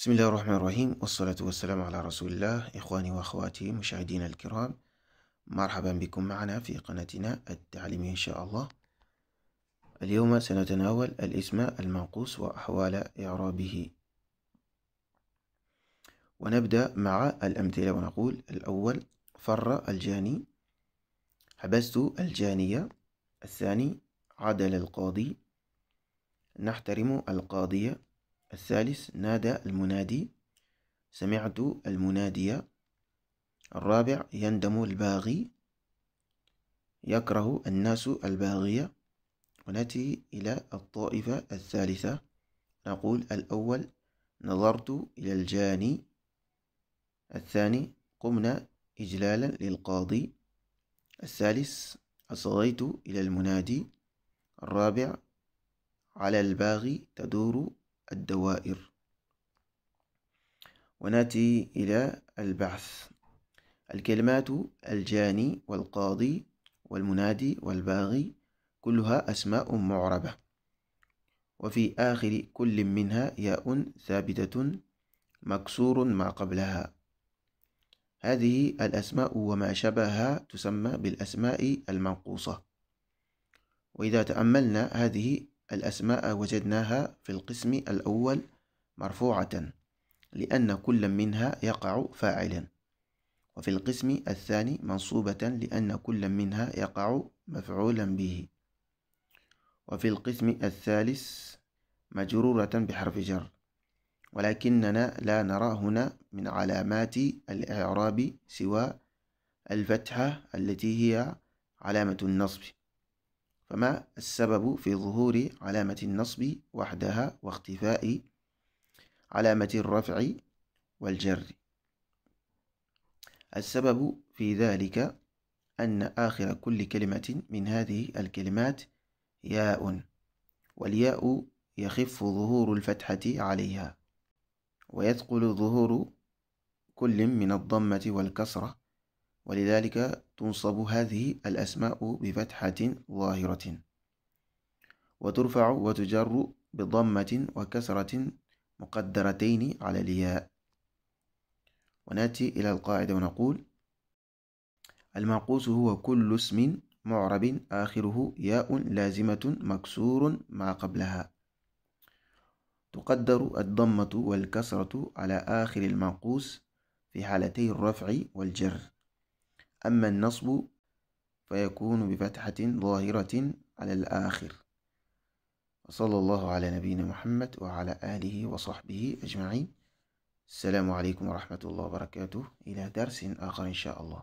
بسم الله الرحمن الرحيم والصلاة والسلام على رسول الله إخواني وأخواتي مشاهدينا الكرام مرحبا بكم معنا في قناتنا التعليمية إن شاء الله اليوم سنتناول الاسم المنقوص وأحوال إعرابه ونبدأ مع الأمثلة ونقول الأول فر الجاني حبست الجانية الثاني عدل القاضي نحترم القاضية الثالث نادى المنادي. سمعت المنادي الرابع يندم الباغي. يكره الناس الباغية. ونأتي إلى الطائفة الثالثة. نقول الأول نظرت إلى الجاني. الثاني قمنا إجلالا للقاضي. الثالث أصغيت إلى المنادي. الرابع على الباغي تدور الدوائر. ونأتي إلى البحث الكلمات الجاني والقاضي والمنادي والباغي كلها أسماء معربة. وفي آخر كل منها ياء ثابتة مكسور ما قبلها. هذه الأسماء وما شبهها تسمى بالأسماء المنقوصة. وإذا تأملنا هذه الأسماء وجدناها في القسم الأول مرفوعة لأن كل منها يقع فاعلا. وفي القسم الثاني منصوبة لأن كل منها يقع مفعولا به. وفي القسم الثالث مجرورة بحرف جر. ولكننا لا نرى هنا من علامات الإعراب سوى الفتحة التي هي علامة النصب. فما السبب في ظهور علامة النصب وحدها واختفاء علامة الرفع والجر؟ السبب في ذلك أن آخر كل كلمة من هذه الكلمات ياء والياء يخف ظهور الفتحة عليها ويثقل ظهور كل من الضمة والكسرة. ولذلك تنصب هذه الأسماء بفتحة ظاهرة. وترفع وتجر بضمة وكسرة مقدرتين على الياء. ونأتي إلى القاعدة ونقول المعقوس هو كل اسم معرب آخره ياء لازمة مكسور ما قبلها. تقدر الضمة والكسرة على آخر المعقوس في حالتي الرفع والجر. أما النصب فيكون بفتحة ظاهرة على الآخر. وصلى الله على نبينا محمد وعلى آله وصحبه أجمعين. السلام عليكم ورحمة الله وبركاته. إلى درس آخر إن شاء الله.